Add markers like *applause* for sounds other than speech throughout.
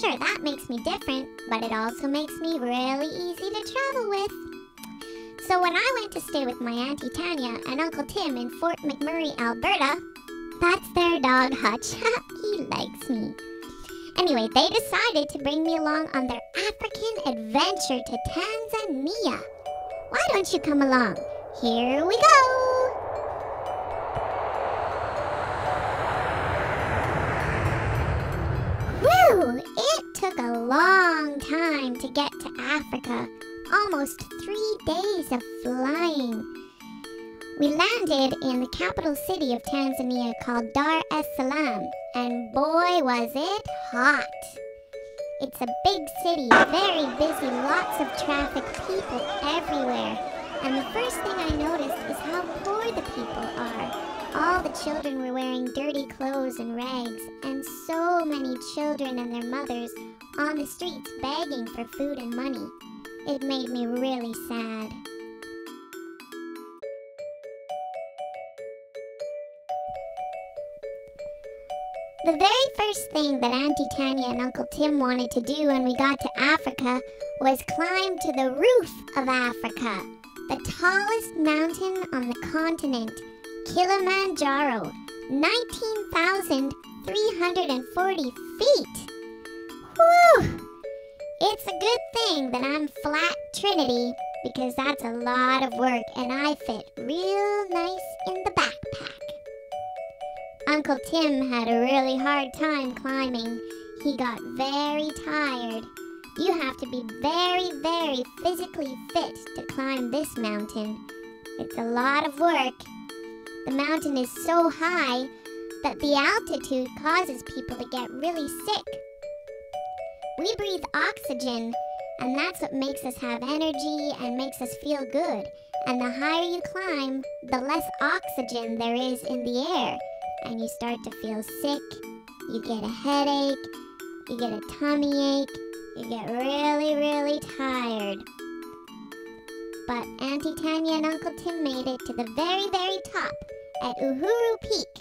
Sure, that makes me different, but it also makes me really easy to travel with. So when I went to stay with my Auntie Tanya and Uncle Tim in Fort McMurray, Alberta, that's their dog Hutch. *laughs* he likes me. Anyway, they decided to bring me along on their African adventure to Tanzania. Why don't you come along? Here we go! Whew! It took a long time to get to Africa. Almost three days of flying. We landed in the capital city of Tanzania called Dar es Salaam, and boy was it hot. It's a big city, very busy, lots of traffic, people everywhere. And the first thing I noticed is how poor the people are. All the children were wearing dirty clothes and rags, and so many children and their mothers on the streets begging for food and money. It made me really sad. The very first thing that Auntie Tanya and Uncle Tim wanted to do when we got to Africa was climb to the roof of Africa, the tallest mountain on the continent, Kilimanjaro, 19,340 feet. Whew! It's a good thing that I'm flat Trinity because that's a lot of work and I fit real nice in the backpack. Uncle Tim had a really hard time climbing. He got very tired. You have to be very, very physically fit to climb this mountain. It's a lot of work. The mountain is so high that the altitude causes people to get really sick. We breathe oxygen, and that's what makes us have energy and makes us feel good. And the higher you climb, the less oxygen there is in the air, and you start to feel sick. You get a headache, you get a tummy ache, you get really, really tired. But Auntie Tanya and Uncle Tim made it to the very, very top at Uhuru Peak.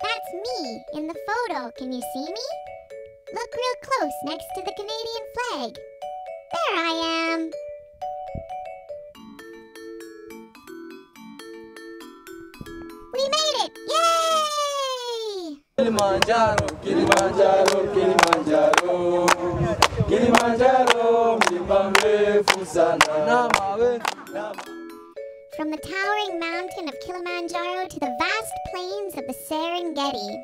That's me in the photo. Can you see me? Look real close next to the Canadian flag. There I am. We made it! Yay! Kilimanjaro, Kilimanjaro, Kilimanjaro, Kilimanjaro, mlima mrefu sana na mawe From the towering mountain of Kilimanjaro to the vast plains of the Serengeti,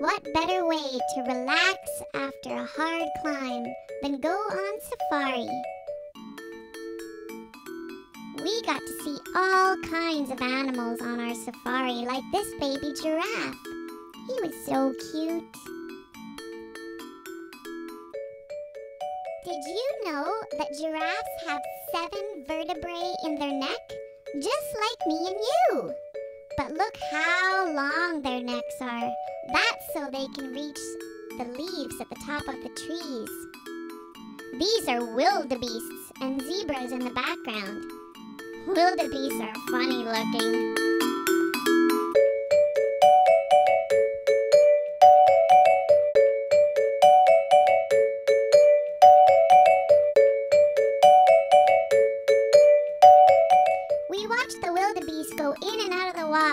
what better way to relax after a hard climb than go on safari? We got to see all kinds of animals on our safari, like this baby giraffe. He was so cute. Did you know that giraffes have seven vertebrae in their neck? Just like me and you. But look how long their necks are. That's so they can reach the leaves at the top of the trees. These are wildebeests and zebras in the background. Wildebeests are funny looking.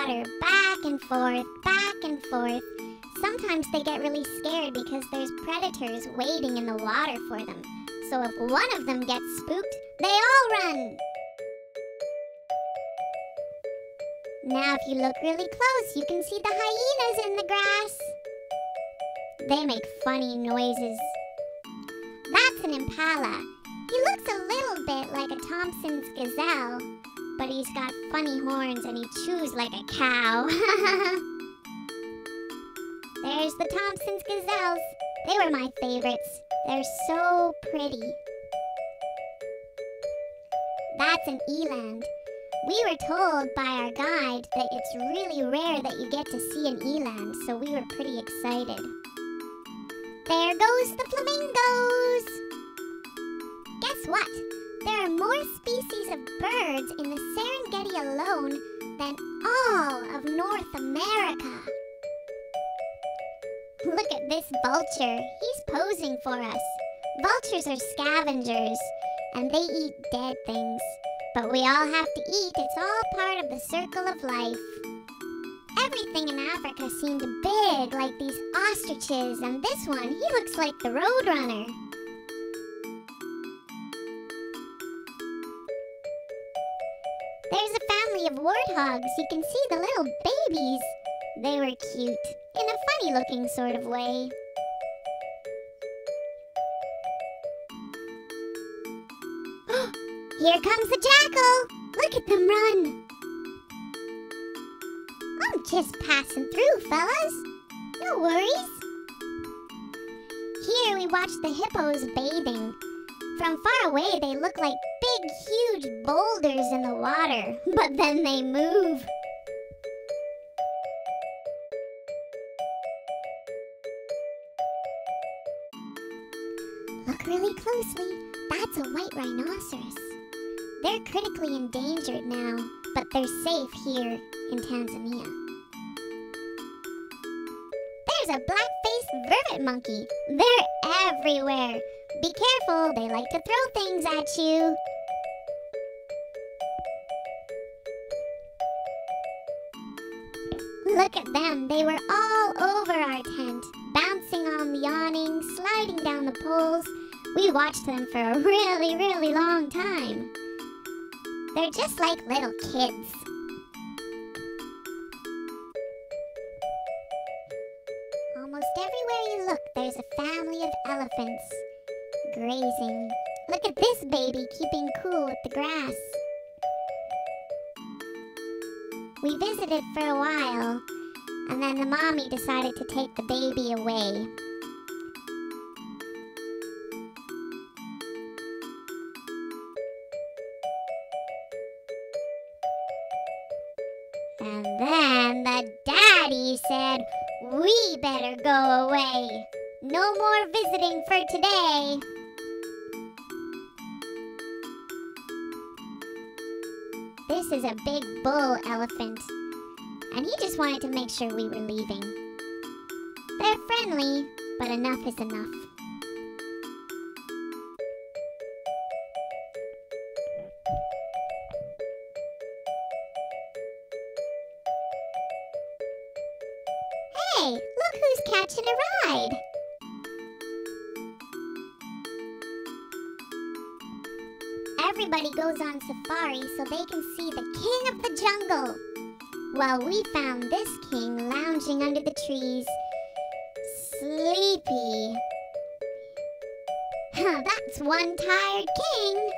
Water, back and forth, back and forth. Sometimes they get really scared because there's predators waiting in the water for them. So if one of them gets spooked, they all run. Now, if you look really close, you can see the hyenas in the grass. They make funny noises. That's an impala. He looks a little bit like a Thomson's gazelle, but he's got funny horns and he chews like a cow. *laughs* There's the Thomson's gazelles. They were my favorites. They're so pretty. That's an eland. We were told by our guide that it's really rare that you get to see an eland, so we were pretty excited. There goes the flamingos! Guess what? There are more species of birds in the Serengeti alone than all of North America. Look at this vulture. He's posing for us. Vultures are scavengers, and they eat dead things. But we all have to eat. It's all part of the circle of life. Everything in Africa seemed big, like these ostriches, and this one, he looks like the Roadrunner. Warthogs. You can see the little babies. They were cute, in a funny looking sort of way. *gasps* Here comes the jackal! Look at them run! I'm just passing through, fellas. No worries. Here we watch the hippos bathing. From far away, they look like big, huge boulders in the water, but then they move. Look really closely. That's a white rhinoceros. They're critically endangered now, but they're safe here in Tanzania. There's a black-faced vervet monkey. They're everywhere. Be careful, they like to throw things at you. Look at them, they were all over our tent, bouncing on the awning, sliding down the poles. We watched them for a really, really long time. They're just like little kids. Almost everywhere you look, there's a family of elephants grazing. Look at this baby keeping cool with the grass. We visited for a while, and then the mommy decided to take the baby away. And then the daddy said, We better go away. No more visiting for today. This is a big bull elephant, and he just wanted to make sure we were leaving. They're friendly, but enough is enough. Hey, look who's catching a ride! Everybody goes on safari so they can see the king of the jungle. Well, we found this king lounging under the trees, sleepy. That's one tired king.